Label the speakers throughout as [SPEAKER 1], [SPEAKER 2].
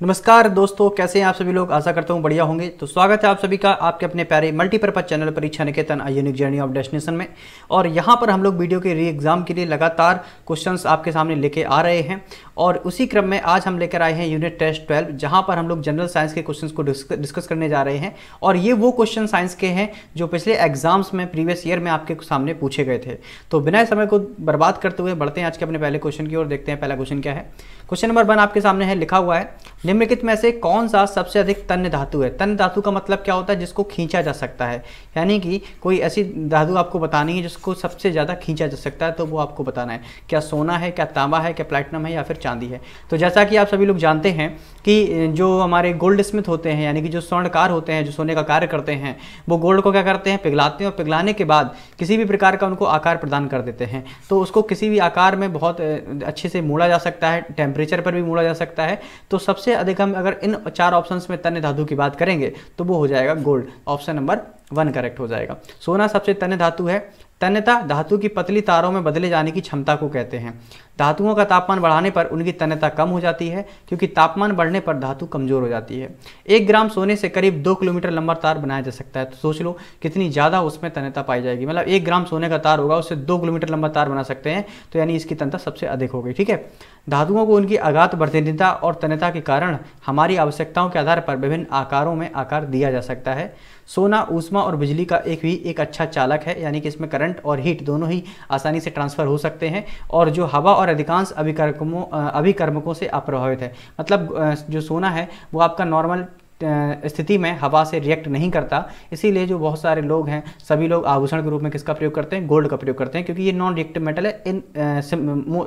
[SPEAKER 1] नमस्कार दोस्तों, कैसे हैं आप सभी लोग? आशा करता हूँ बढ़िया होंगे। तो स्वागत है आप सभी का आपके अपने प्यारे multipurpose channel Pariksha Niketan ionic journey of destination में। और यहाँ पर हम लोग वीडियो के री एग्ज़ाम के लिए लगातार क्वेश्चंस आपके सामने लेके आ रहे हैं। और उसी क्रम में आज हम लेकर आए हैं यूनिट टेस्ट ट्वेल्व जहाँ पर हम लोग जनरल साइंस के क्वेश्चन को डिस्कस करने जा रहे हैं। और ये वो क्वेश्चन साइंस के हैं, जो पिछले एग्ज़ाम्स में प्रीवियस ईयर में आपके सामने पूछे गए थे। तो बिना समय को बर्बाद करते हुए बढ़ते हैं आज के अपने पहले क्वेश्चन की ओर, देखते हैं पहला क्वेश्चन क्या है। क्वेश्चन नंबर वन आपके सामने है, लिखा हुआ है निम्नलिखित में से कौन सा सबसे अधिक तन्य धातु है? तन्य धातु का मतलब क्या होता है? जिसको खींचा जा सकता है। यानी कि कोई ऐसी धातु आपको बतानी है जिसको सबसे ज़्यादा खींचा जा सकता है तो वो आपको बताना है। क्या सोना है, क्या तांबा है, क्या प्लेटिनम है या फिर चांदी है? तो जैसा कि आप सभी लोग जानते हैं कि जो हमारे गोल्ड स्मिथ होते हैं, यानी कि जो स्वर्णकार होते हैं, जो सोने का कार्य करते हैं, वो गोल्ड को क्या करते हैं? पिघलाते हैं और पिघलाने के बाद किसी भी प्रकार का उनको आकार प्रदान कर देते हैं। तो उसको किसी भी आकार में बहुत अच्छे से मोड़ा जा सकता है, टेम्परेचर पर भी मोड़ा जा सकता है। तो सबसे अधिक हम अगर इन चार ऑप्शन में तन्य धातु की बात करेंगे तो वो हो जाएगा gold option number one correct हो जाएगा। सोना सबसे तन्य धातु है। तन्यता धातु की पतली तारों में बदले जाने की क्षमता को कहते हैं। धातुओं का तापमान बढ़ाने पर उनकी तन्यता कम हो जाती है, क्योंकि तापमान बढ़ने पर धातु कमज़ोर हो जाती है। एक ग्राम सोने से करीब दो किलोमीटर लंबा तार बनाया जा सकता है। तो सोच लो, कितनी ज़्यादा उसमें तन्यता पाई जाएगी। मतलब एक ग्राम सोने का तार होगा, उससे दो किलोमीटर लंबा तार बना सकते हैं। तो यानी इसकी तनता सबसे अधिक हो गई, ठीक है? धातुओं को उनकी अगात वर्तनीयता और तन्यता के कारण हमारी आवश्यकताओं के आधार पर विभिन्न आकारों में आकार दिया जा सकता है। सोना, ऊष्मा और बिजली का एक भी एक अच्छा चालक है, यानी कि इसमें करंट और हीट दोनों ही आसानी से ट्रांसफ़र हो सकते हैं और जो हवा और अधिकांश अभिकर्मों अभिकर्मकों से अप्रभावित है। मतलब जो सोना है, वो आपका नॉर्मल स्थिति में हवा से रिएक्ट नहीं करता। इसीलिए जो बहुत सारे लोग हैं, सभी लोग आभूषण के रूप में किसका प्रयोग करते हैं? गोल्ड का प्रयोग करते हैं, क्योंकि ये नॉन रिएक्टिव मेटल है in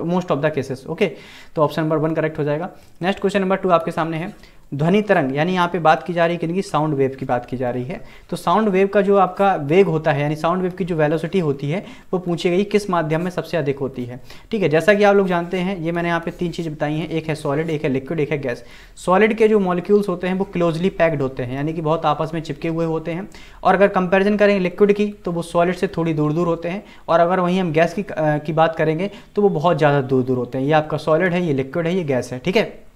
[SPEAKER 1] most of the cases okay तो ऑप्शन नंबर वन करेक्ट हो जाएगा। नेक्स्ट क्वेश्चन नंबर टू आपके सामने है। ध्वनि तरंग यानी यहाँ पे बात की जा रही है कि साउंड वेव की बात की जा रही है। तो साउंड वेव का जो आपका वेग होता है यानी साउंड वेव की जो वेलोसिटी होती है वो पूछी गई किस माध्यम में सबसे अधिक होती है। ठीक है जैसा कि आप लोग जानते हैं ये मैंने यहाँ पे तीन चीज़ बताई हैं एक है सॉलिड एक है लिक्विड एक है गैस सॉलिड के जो मॉलिक्यूल्स होते हैं वो क्लोजली पैक्ड होते हैं यानी कि बहुत आपस में चिपके हुए होते हैं। और अगर कंपेरिजन करेंगे लिक्विड की तो वो सॉलिड से थोड़ी दूर दूर होते हैं और अगर वहीं हम गैस की, की बात करेंगे तो वो बहुत ज़्यादा दूर दूर होते हैं। ये आपका सॉलिड है ये लिक्विड है ये गैस है ठीक है?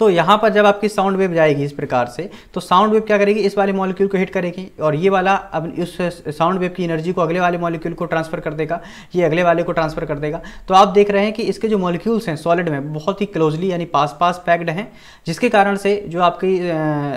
[SPEAKER 1] तो यहाँ पर जब आपकी साउंड वेव जाएगी इस प्रकार से तो साउंड वेव क्या करेगी? इस वाले मॉलिक्यूल को हिट करेगी और ये वाला अब इस साउंड वेव की एनर्जी को अगले वाले मॉलिक्यूल को ट्रांसफ़र कर देगा, ये अगले वाले को ट्रांसफ़र कर देगा। तो आप देख रहे हैं कि इसके जो मॉलिक्यूल्स हैं सॉलिड में, बहुत ही क्लोजली यानी पास पास पैक्ड हैं, जिसके कारण से जो आपकी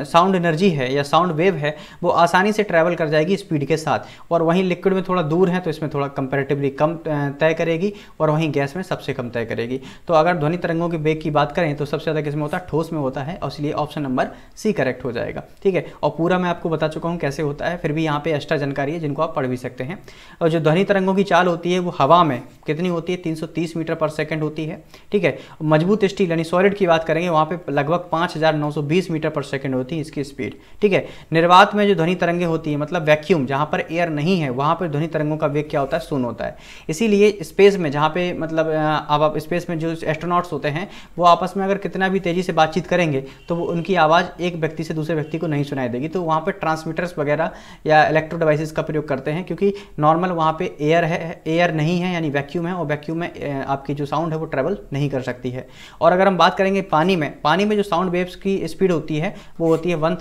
[SPEAKER 1] साउंड एनर्जी है या साउंड वेव है, वो आसानी से ट्रैवल कर जाएगी स्पीड के साथ। और वहीं लिक्विड में थोड़ा दूर है तो इसमें थोड़ा कंपेरेटिवली कम तय करेगी और वहीं गैस में सबसे कम तय करेगी। तो अगर ध्वनि तरंगों के वेग की बात करें तो सबसे ज़्यादा किसमें होता है? ठोस में होता है और इसलिए ऑप्शन नंबर सी करेक्ट हो जाएगा। ठीक है? और पूरा मैं आपको बता चुका हूँ कैसे होता है, फिर भी यहाँ पे एक्स्ट्रा जानकारी है जिनको आप पढ़ भी सकते हैं। और जो ध्वनि तरंगों की चाल होती है वो हवा में कितनी होती है? 330 मीटर पर सेकंड होती है। ठीक है? मज़बूत स्टील यानी सॉलिड की बात करेंगे, वहाँ पे लगभग 5920 मीटर पर सेकंड होती है इसकी स्पीड ठीक है? निर्वात में जो ध्वनि तरंगे होती है मतलब वैक्यूम जहाँ पर एयर नहीं है, वहाँ पर ध्वनि तरंगों का वेग क्या होता है? सुन होता है। इसीलिए स्पेस में, जहाँ पे मतलब आप स्पेस में जो एस्ट्रोनॉट्स होते हैं, वो आपस में अगर कितना भी तेज़ी से बातचीत करेंगे तो वो उनकी आवाज़ एक व्यक्ति से दूसरे व्यक्ति को नहीं सुनाई देगी। तो वहाँ पर ट्रांसमीटर्स वगैरह या इलेक्ट्रो डिवाइसेस का प्रयोग करते हैं, क्योंकि नॉर्मल वहाँ पे एयर है एयर नहीं है, यानी वैक्यूम है, और वैक्यूम में आपकी जो साउंड है वो ट्रेवल नहीं कर सकती है। और अगर हम बात करेंगे पानी में पानी में जो साउंड वेव्स की स्पीड होती है, वो होती है वन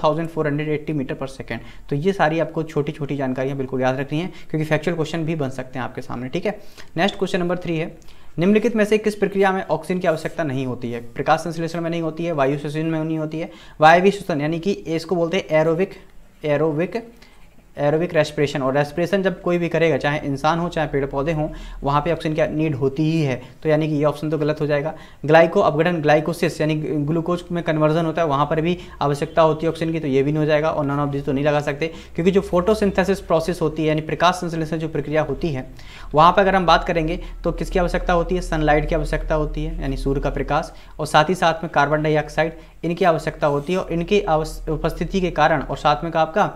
[SPEAKER 1] मीटर पर सेकेंड तो ये सारी आपको छोटी छोटी जानकारियाँ बिल्कुल याद रखनी है, क्योंकि फैक्चुअल क्वेश्चन भी बन सकते हैं आपके सामने, ठीक है? नेक्स्ट क्वेश्चन नंबर थ्री है। निम्नलिखित में से किस प्रक्रिया में ऑक्सीजन की आवश्यकता नहीं होती है? प्रकाश संश्लेषण में नहीं होती है, वायु श्वसन में नहीं होती है वायवी श्वसन यानी कि इसको बोलते हैं एरोविक एरोविक एरोबिक रेस्पिरेशन और रेस्पिरेशन जब कोई भी करेगा, चाहे इंसान हो, चाहे पेड़ पौधे हों, वहाँ पे ऑक्सीजन की नीड होती ही है। तो यानी कि ये ऑप्शन तो गलत हो जाएगा। ग्लाइको अपगठन ग्लाइकोसिस यानी ग्लूकोज में कन्वर्जन होता है, वहाँ पर भी आवश्यकता होती है ऑक्सीजन की तो ये भी नहीं हो जाएगा और नॉन ऑफ़ दिस तो नहीं लगा सकते। क्योंकि जो फोटोसिंथेसिस प्रोसेस होती है, यानी प्रकाश संश्लेषण जो प्रक्रिया होती है, वहाँ पर अगर हम बात करेंगे तो किसकी आवश्यकता होती है? सनलाइट की आवश्यकता होती है, यानी सूर्य का प्रकाश, और साथ ही साथ में कार्बन डाइऑक्साइड इनकी आवश्यकता होती है, और इनकी उपस्थिति के कारण, और साथ में का आपका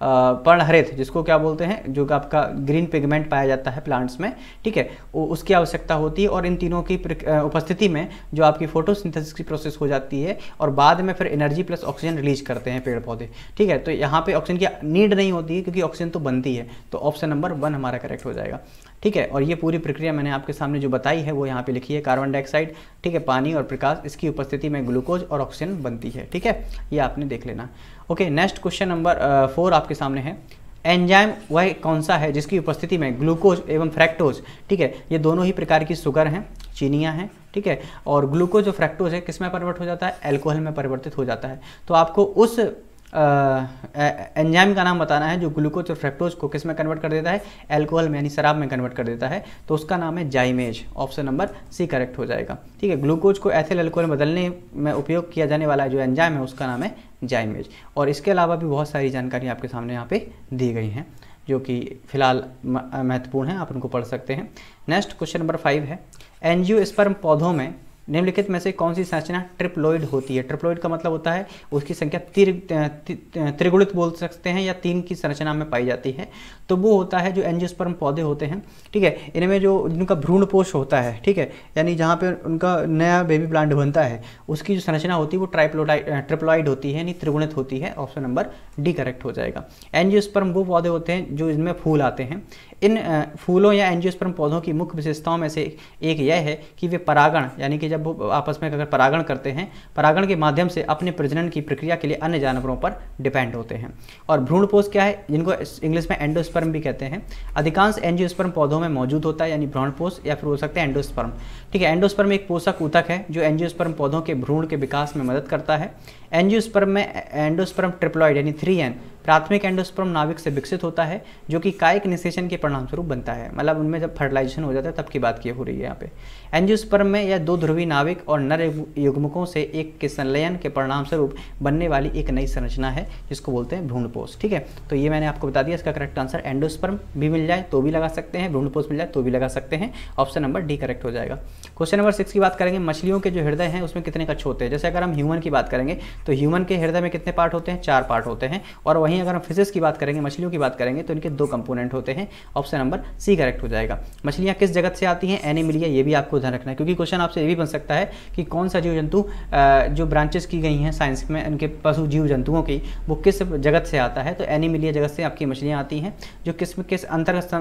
[SPEAKER 1] पर्णहरित, जिसको क्या बोलते हैं, जो आपका ग्रीन पिगमेंट पाया जाता है प्लांट्स में, ठीक है? उसकी आवश्यकता होती है और इन तीनों की उपस्थिति में जो आपकी फोटोसिंथेसिस की प्रोसेस हो जाती है और बाद में फिर एनर्जी प्लस ऑक्सीजन रिलीज़ करते हैं पेड़ पौधे ठीक है? तो यहाँ पे ऑक्सीजन की नीड नहीं होती है क्योंकि ऑक्सीजन तो बनती है तो ऑप्शन नंबर वन हमारा करेक्ट हो जाएगा। ठीक है? और ये पूरी प्रक्रिया मैंने आपके सामने जो बताई है, वो यहाँ पे लिखी है कार्बन डाइऑक्साइड, ठीक है? पानी और प्रकाश, इसकी उपस्थिति में ग्लूकोज और ऑक्सीजन बनती है, ठीक है? ये आपने देख लेना। Okay, next question number four आपके सामने है। एंजाइम वह कौन सा है जिसकी उपस्थिति में ग्लूकोज एवं फ्रैक्टोज, ठीक है? ये दोनों ही प्रकार की शुगर हैं, चीनियाँ हैं, ठीक है? और ग्लूकोज और फ्रैक्टोज है, किसमें परिवर्तित हो जाता है? एल्कोहल में परिवर्तित हो जाता है। तो आपको उस एंजाइम का नाम बताना है जो ग्लूकोज और फ्रैक्टोज को किसमें कन्वर्ट कर देता है? एल्कोहल में, यानी शराब में कन्वर्ट कर देता है। तो उसका नाम है zymase option number C correct हो जाएगा। ठीक है ग्लूकोज को एथिल एल्कोहल में बदलने में उपयोग किया जाने वाला जो एंजाइम है, उसका नाम है जाइमेज और इसके अलावा भी बहुत सारी जानकारी आपके सामने यहाँ पे दी गई हैं, जो कि फ़िलहाल महत्वपूर्ण है, आप उनको पढ़ सकते हैं। नेक्स्ट क्वेश्चन नंबर फाइव है। एनजियो पौधों में निम्नलिखित में से कौन सी संरचना ट्रिप्लोइड होती है? ट्रिप्लोइड का मतलब होता है उसकी संख्या त्रिगुणित बोल सकते हैं या तीन की संरचना में पाई जाती है। तो वो होता है जो एंजियोस्पर्म पौधे होते हैं, ठीक है? इनमें जो जिनका भ्रूण पोष होता है, ठीक है? यानी जहाँ पे उनका नया बेबी प्लांट बनता है, उसकी जो संरचना होती है वो ट्राइप्लोडाइड ट्रिप्लॉइड होती है, यानी त्रिगुणित होती है। ऑप्शन नंबर डी करेक्ट हो जाएगा। एंजियोस्पर्म वो पौधे होते हैं जो इनमें फूल आते हैं। इन फूलों या एंजियोस्पर्म पौधों की मुख्य विशेषताओं में से एक यह है कि वे परागण, यानी कि जब वो आपस में अगर परागण करते हैं, परागण के माध्यम से अपने प्रजनन की प्रक्रिया के लिए अन्य जानवरों पर डिपेंड होते हैं। और भ्रूणपोष क्या है? जिनको इंग्लिश में एंडोस्पर्म भी कहते हैं। अधिकांश एंजियोस्पर्म पौधों में मौजूद होता है, यानी भ्रूणपोष या फिर हो सकता है एंडोस्पर्म ठीक है एंडोस्पर्म एक पोषक ऊतक है, जो एंजियोस्पर्म पौधों के भ्रूण के विकास में मदद करता है। एंजियोस्पर्म में एंडोस्पर्म ट्रिप्लॉइड, यानी थ्री एन प्राथमिक एंडोस्पर्म नाविक से विकसित होता है, जो कि कायिक निषेचन के परिणाम स्वरूप बनता है। मतलब उनमें जब फर्टिलाइजेशन हो जाता है, तब की बात की हो रही है यहाँ पे। एंजियोस्पर्म में यह दो ध्रुवी नाविक और नर युग्मकों से एक के संलयन के परिणाम स्वरूप बनने वाली एक नई संरचना है, जिसको बोलते हैं भ्रूणपोष ठीक है? तो ये मैंने आपको बता दिया, इसका करेक्ट आंसर एंडोस्पर्म भी मिल जाए तो भी लगा सकते हैं भ्रूणपोष मिल जाए तो भी लगा सकते हैं। ऑप्शन नंबर डी करेक्ट हो जाएगा। क्वेश्चन नंबर सिक्स की बात करेंगे, मछलियों के जो हृदय हैं, उसमें कितने कच्छ होते हैं? जैसे अगर हम ह्यूमन की बात करेंगे तो ह्यूमन के हृदय में कितने पार्ट होते हैं? चार पार्ट होते हैं। और वहीं अगर हम फिजिक्स की बात करेंगे, मछलियों की बात करेंगे तो इनके दो कंपोनेंट होते हैं। ऑप्शन नंबर सी करेक्ट हो जाएगा। मछलियाँ किस जगत से आती हैं? एनिमिलिया ये भी आपको ध्यान रखना है। क्योंकि क्वेश्चन आपसे ये भी बन सकता है कि कौन सा जीव जंतु जो ब्रांचेस की गई हैं साइंस में, उनके पशु जीव जंतुओं की, वो किस जगत से आता है? तो एनिमिलिया जगत से आपकी मछलियाँ आती हैं, जो किस किस अंतर्गत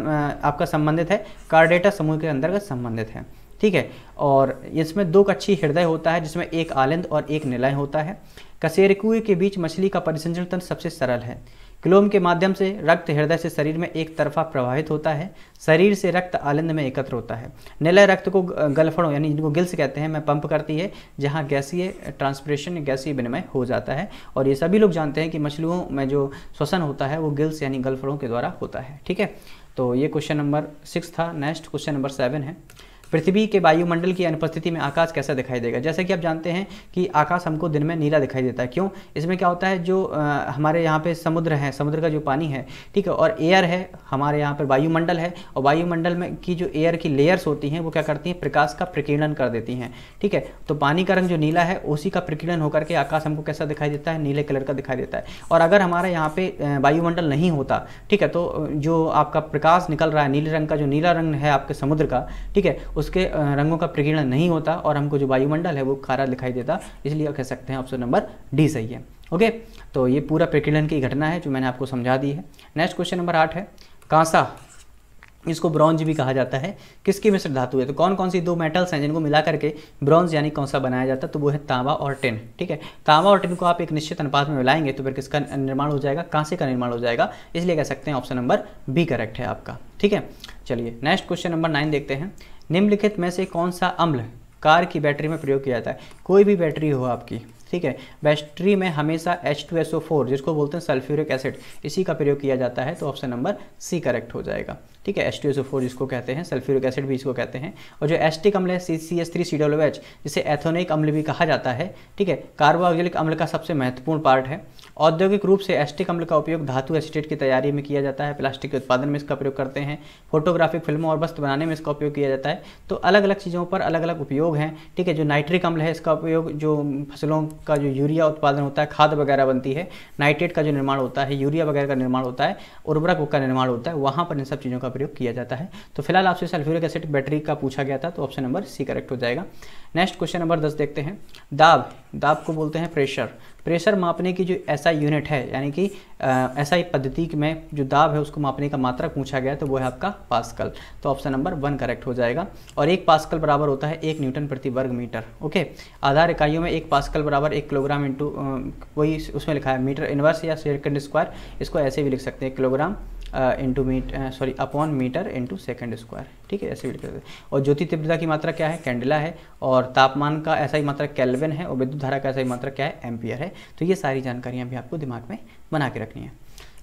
[SPEAKER 1] आपका संबंधित है? कार्डेटा समूह के अंतर्गत संबंधित है। ठीक है? और इसमें दो कच्छी हृदय होता है, जिसमें एक आलिंद और एक निलय होता है। कसेरकुए के बीच मछली का परिसंचरण तंत्र सबसे सरल है। क्लोम के माध्यम से रक्त हृदय से शरीर में एक तरफा प्रवाहित होता है, शरीर से रक्त आलिंद में एकत्र होता है। निलय रक्त को गलफड़ों यानी जिनको गिल्स कहते हैं, मैं पंप करती है, जहाँ गैसीय ट्रांसप्रेशन गैसीय विनिमय हो जाता है। और ये सभी लोग जानते हैं कि मछलियों में जो श्वसन होता है, वो गिल्स यानी गलफड़ों के द्वारा होता है। ठीक है? तो ये क्वेश्चन नंबर सिक्स था, नेक्स्ट क्वेश्चन नंबर सेवन है। पृथ्वी के वायुमंडल की अनुपस्थिति में आकाश कैसा दिखाई देगा? जैसे कि आप जानते हैं कि आकाश हमको दिन में नीला दिखाई देता है। क्यों? इसमें क्या होता है? जो आ, हमारे यहाँ पे समुद्र है समुद्र का जो पानी है ठीक है? और एयर है हमारे यहाँ पर वायुमंडल है और वायुमंडल में की जो एयर की लेयर्स होती हैं वो क्या करती हैं? प्रकाश का प्रकीर्णन कर देती हैं ठीक है? तो पानी का रंग जो नीला है उसी का प्रकीर्णन होकर के आकाश हमको कैसा दिखाई देता है? नीले कलर का दिखाई देता है। और अगर हमारे यहाँ पे वायुमंडल नहीं होता ठीक है? तो जो आपका प्रकाश निकल रहा है नीले रंग का जो नीला रंग है आपके समुद्र का ठीक है? उसके रंगों का प्रकीर्णन नहीं होता और हमको जो वायुमंडल है वो खारा दिखाई देता, इसलिए कह सकते हैं ऑप्शन नंबर डी सही है। ओके तो ये पूरा प्रकीर्णन की घटना है जो मैंने आपको समझा दी है। नेक्स्ट क्वेश्चन नंबर आठ है। कांसा, इसको ब्रॉन्ज भी कहा जाता है। किसकी मिश्र धातु है? तो कौन कौन सी दो मेटल्स हैं जिनको मिला करके ब्रॉन्ज यानी कौन सा बनाया जाता है? तो वो है तांबा और टिन। ठीक है? तांबा और टिन को आप एक निश्चित अनुपात में मिलाएँगे तो फिर किसका निर्माण हो जाएगा? कांसे का निर्माण हो जाएगा। इसलिए कह सकते हैं ऑप्शन नंबर बी करेक्ट है आपका। ठीक है? चलिए नेक्स्ट क्वेश्चन नंबर नाइन देखते हैं। निम्नलिखित में से कौन सा अम्ल कार की बैटरी में प्रयोग किया जाता है? कोई भी बैटरी हो आपकी, ठीक है? बैटरी में हमेशा H2SO4 जिसको बोलते हैं सल्फ्यूरिक एसिड, इसी का प्रयोग किया जाता है तो ऑप्शन नंबर सी करेक्ट हो जाएगा। ठीक है H2SO4 जिसको कहते हैं, सल्फ्यूरिक एसिड भी इसको कहते हैं, और जो एस्टिक अम्ल है C C S three C W H जिसे एथोनिक अम्ल भी कहा जाता है, ठीक है कार्बोक्सिलिक अम्ल का सबसे महत्वपूर्ण पार्ट है। औद्योगिक रूप से एस्टिक अम्ल का उपयोग धातु एसिटेट की तैयारी में किया जाता है, प्लास्टिक के उत्पादन में इसका प्रयोग करते हैं, फोटोग्राफिक फ़िल्मों और वस्त्र बनाने में इसका उपयोग किया जाता है। तो अलग अलग चीज़ों पर अलग अलग उपयोग हैं, ठीक है, जो नाइट्रिक अम्ल है, इसका उपयोग जो फ़सलों का जो यूरिया उत्पादन होता है, खाद वगैरह बनती है, नाइट्रेट का जो निर्माण होता है, यूरिया वगैरह का निर्माण होता है, उर्वरक का निर्माण होता है, वहाँ पर इन सब चीज़ों का प्रयोग किया जाता है। तो फ़िलहाल आपसे सल्फ्यूरिक एसिड बैटरी का पूछा गया था तो ऑप्शन नंबर सी करेक्ट हो जाएगा। नेक्स्ट क्वेश्चन नंबर दस देखते हैं। दाब दाब को बोलते हैं प्रेशर। प्रेशर मापने की जो ऐसा यूनिट है, यानी कि ऐसा पद्धति में जो दाब है, उसको मापने का मात्रा पूछा गया तो वो है आपका पास्कल। तो ऑप्शन नंबर वन करेक्ट हो जाएगा। और एक पास्कल बराबर होता है एक न्यूटन प्रति वर्ग मीटर, ओके? आधार इकाइयों में एक पास्कल बराबर एक किलोग्राम इंटू वही उसमें लिखा है, मीटर इनवर्स या सेकंड स्क्वायर। इसको ऐसे भी लिख सकते हैं, kilogram into metre sorry upon metre into second square ठीक है, ऐसे भी लिख हैं और ज्योति तीव्रता की मात्रा क्या है? कैंडला है। और तापमान का ऐसा ही मात्रा कैलविन है और विद्युत धारा का ऐसा ही मात्रा क्या है? एम्पियर है। तो ये सारी जानकारियाँ भी आपको दिमाग में बना के रखनी है।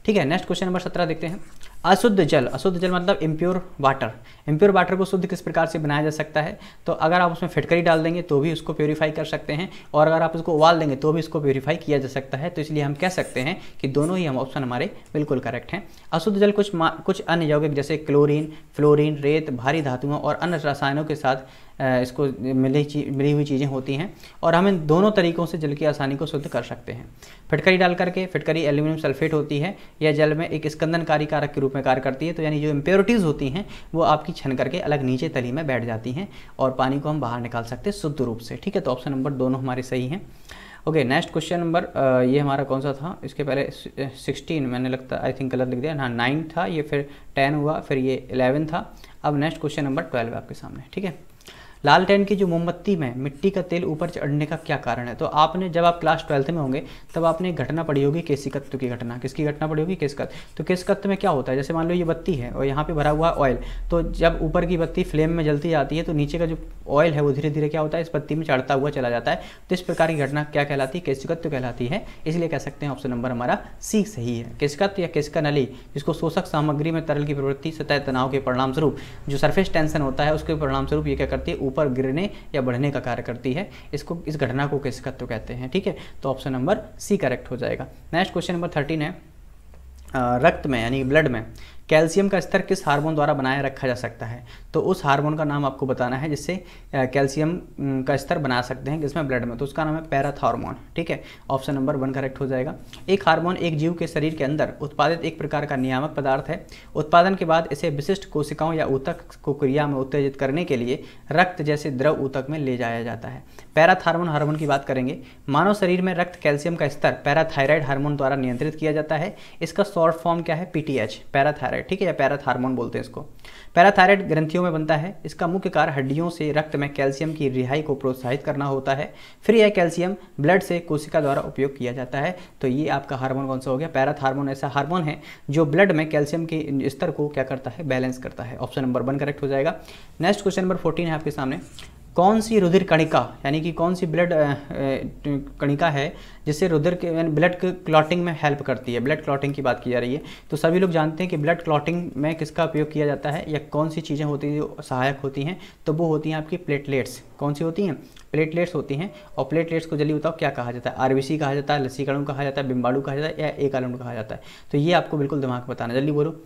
[SPEAKER 1] ठीक है, नेक्स्ट क्वेश्चन नंबर सत्रह देखते हैं। अशुद्ध जल अशुद्ध जल मतलब इम्प्योर वाटर इम्प्योर वाटर को शुद्ध किस प्रकार से बनाया जा सकता है? तो अगर आप उसमें फिटकरी डाल देंगे तो भी उसको प्योरीफाई कर सकते हैं, और अगर आप उसको उबाल देंगे तो भी उसको प्योरीफाई किया जा सकता है। तो इसलिए हम कह सकते हैं कि दोनों ही हम ऑप्शन हमारे बिल्कुल करेक्ट हैं। अशुद्ध जल कुछ कुछ अन्य यौगिक जैसे क्लोरीन फ्लोरीन रेत, भारी धातुओं और अन्य रसायनों के साथ इसको मिली ची, मिली हुई चीज़ें होती हैं और हम इन दोनों तरीकों से जल की आसानी को शुद्ध कर सकते हैं। फिटकरी डाल करके, फिटकरी एल्यूमिनियम सल्फेट होती है यह जल में एक स्कंदनकारी कारक के रूप में कार्य करती है तो यानी जो इम्प्योरिटीज़ होती हैं, वो आपकी छन करके अलग नीचे तली में बैठ जाती हैं और पानी को हम बाहर निकाल सकते हैं शुद्ध रूप से। ठीक है तो ऑप्शन नंबर दोनों हमारे सही हैं। ओके नेक्स्ट क्वेश्चन नंबर ये हमारा कौन सा था? इसके पहले सिक्सटीन मैंने लगता आई थिंक गलत लिख दिया। हाँ नाइन था, ये फिर टेन हुआ, फिर ये इलेवन था। अब नेक्स्ट क्वेश्चन नंबर ट्वेल्व आपके सामने। ठीक है? लाल टेन की जो मोमबत्ती में मिट्टी का तेल ऊपर चढ़ने का क्या कारण है? तो आपने जब आप क्लास ट्वेल्थ में होंगे, तब आपने घटना पड़ी होगी केसिकत्व की घटना। किसकी घटना पड़ी होगी? केसकत्व तो केसकत्व में क्या होता है? जैसे मान लो ये बत्ती है और यहाँ पे भरा हुआ ऑयल तो जब ऊपर की बत्ती फ्लेम में जलती जाती है तो नीचे का जो ऑयल है, वो धीरे धीरे क्या होता है, इस बत्ती में चढ़ता हुआ चला जाता है। तो इस प्रकार की घटना क्या कहलाती है? केसिकत्व कहलाती है। इसलिए कह सकते हैं ऑप्शन नंबर हमारा सी सही है। केसिकत्व या केसिका नली, जिसको शोषक सामग्री में तरल की प्रवृत्ति, सतह तनाव के परिणाम स्वरूप जो सरफेस टेंशन होता है, उसके परिणाम स्वरूप ये क्या करती है? ऊपर गिरने या बढ़ने का कार्य करती है। इसको, इस घटना को केसिकत्व कहते हैं, ठीक है? तो ऑप्शन नंबर सी करेक्ट हो जाएगा। नेक्स्ट क्वेश्चन नंबर थर्टीन है। रक्त में, यानी ब्लड में कैल्शियम का स्तर किस हार्मोन द्वारा बनाए रखा जा सकता है? तो उस हार्मोन का नाम आपको बताना है, जिससे कैल्शियम का स्तर बना सकते हैं किसमें ब्लड में। तो उसका नाम है पैराथॉर्मोन, ठीक है? ऑप्शन नंबर वन करेक्ट हो जाएगा। एक हार्मोन एक जीव के शरीर के अंदर उत्पादित एक प्रकार का नियामक पदार्थ है। उत्पादन के बाद इसे विशिष्ट कोशिकाओं या ऊतक को क्रिया में उत्तेजित करने के लिए रक्त जैसे द्रव ऊतक में ले जाया जाता है। पैराथार्मोन हार्मोन की बात करेंगे, मानव शरीर में रक्त कैल्शियम का स्तर पैराथायराइड हार्मोन द्वारा नियंत्रित किया जाता है। इसका शॉर्ट फॉर्म क्या है? PTH, parathyroid. ठीक है, या पैराथार्मोन बोलते हैं इसको। पैराथायराइड ग्रंथियों में बनता है। इसका मुख्य कार्य हड्डियों से रक्त में कैल्शियम की रिहाई को प्रोत्साहित करना होता है। फिर यह कैल्शियम ब्लड से कोशिका द्वारा उपयोग किया जाता है। तो ये आपका हार्मोन कौन सा हो गया? पैराथार्मोन, ऐसा हार्मोन है जो ब्लड में कैल्शियम के स्तर को क्या करता है? बैलेंस करता है। ऑप्शन नंबर वन करेक्ट हो जाएगा। नेक्स्ट क्वेश्चन नंबर फोर्टीन है आपके सामने। कौन सी रुधिर कणिका, यानी कि कौन सी ब्लड कणिका है, जिससे रुधिर के ब्लड क्लॉटिंग में हेल्प करती है। ब्लड क्लॉटिंग की बात की जा रही है। तो सभी लोग जानते हैं कि ब्लड क्लॉटिंग में किसका उपयोग किया जाता है, या कौन सी चीज़ें होती हैं जो सहायक होती हैं तो वो होती हैं आपकी प्लेटलेट्स कौन सी होती हैं? प्लेटलेट्स होती हैं, और प्लेटलेट्स को जल्दी बताओ क्या कहा जाता है? आरबीसी कहा जाता है, लसीकरण कहा जाता है बिम्बाड़ू कहा जाता है, या एक कहा जाता है? तो ये आपको बिल्कुल दिमाग बताना जल्दी बोलो।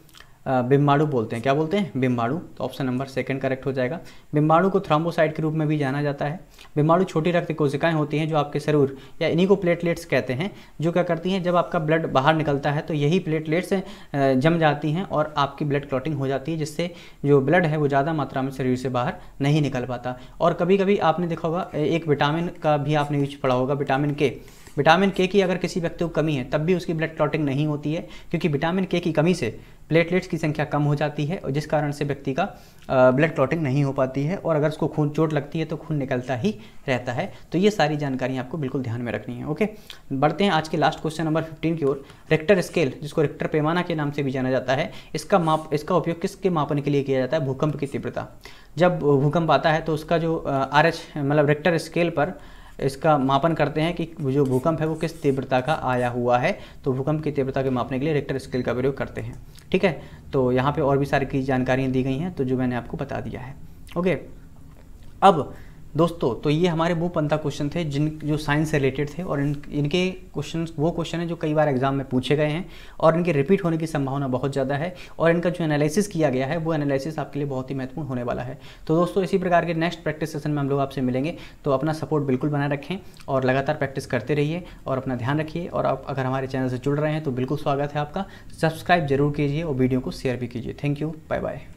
[SPEAKER 1] बिम्बाणु बोलते हैं। क्या बोलते हैं? बिम्बाड़ू तो ऑप्शन नंबर सेकंड करेक्ट हो जाएगा। बिम्बाणु को थ्रोम्बोसाइट के रूप में भी जाना जाता है। बिम्बाणु छोटी रक्त कोशिकाएँ होती हैं जो आपके शरीर या इन्हीं को प्लेटलेट्स कहते हैं, जो क्या करती हैं? जब आपका ब्लड बाहर निकलता है तो यही प्लेटलेट्स जम जाती हैं और आपकी ब्लड क्लॉटिंग हो जाती है, जिससे जो ब्लड है, वो ज़्यादा मात्रा में शरीर से बाहर नहीं निकल पाता। और कभी कभी आपने देखा होगा एक विटामिन का भी आपने यूज़ पढ़ा होगा विटामिन के विटामिन के की अगर किसी व्यक्ति को कमी है, तब भी उसकी ब्लड क्लॉटिंग नहीं होती है, क्योंकि विटामिन के की कमी से प्लेटलेट्स की संख्या कम हो जाती है और जिस कारण से व्यक्ति का ब्लड क्लॉटिंग नहीं हो पाती है और अगर उसको खून चोट लगती है तो खून निकलता ही रहता है। तो ये सारी जानकारी आपको बिल्कुल ध्यान में रखनी है, ओके? बढ़ते हैं आज के लास्ट क्वेश्चन नंबर फिफ्टीन की ओर। रेक्टर स्केल जिसको रेक्टर पैमाना के नाम से भी जाना जाता है, इसका माप, इसका उपयोग किसके मापन के लिए किया जाता है? भूकंप की तीव्रता। जब भूकंप आता है तो उसका जो आर एच मतलब रेक्टर स्केल पर इसका मापन करते हैं कि जो भूकंप है वो किस तीव्रता का आया हुआ है। तो भूकंप की तीव्रता के मापने के लिए रेक्टर स्केल का प्रयोग करते हैं। ठीक है? तो यहाँ पे और भी सारी की जानकारियाँ दी गई हैं तो जो मैंने आपको बता दिया है। ओके? अब दोस्तों तो ये हमारे वो पंथा क्वेश्चन थे, जिन जो साइंस से रिलेटेड थे, और इन, इनके क्वेश्चन वो क्वेश्चन है जो कई बार एग्ज़ाम में पूछे गए हैं, और इनके रिपीट होने की संभावना बहुत ज़्यादा है, और इनका जो एनालिसिस किया गया है, वो एनालिसिस आपके लिए बहुत ही महत्वपूर्ण होने वाला है। तो दोस्तों, इसी प्रकार के नेक्स्ट प्रैक्टिस सेशन में हम लोग आपसे मिलेंगे। तो अपना सपोर्ट बिल्कुल बनाए रखें, और लगातार प्रैक्टिस करते रहिए, और अपना ध्यान रखिए, और आप अगर हमारे चैनल से जुड़ रहे हैं तो बिल्कुल स्वागत है आपका। सब्सक्राइब ज़रूर कीजिए, और वीडियो को शेयर भी कीजिए। Thank you bye bye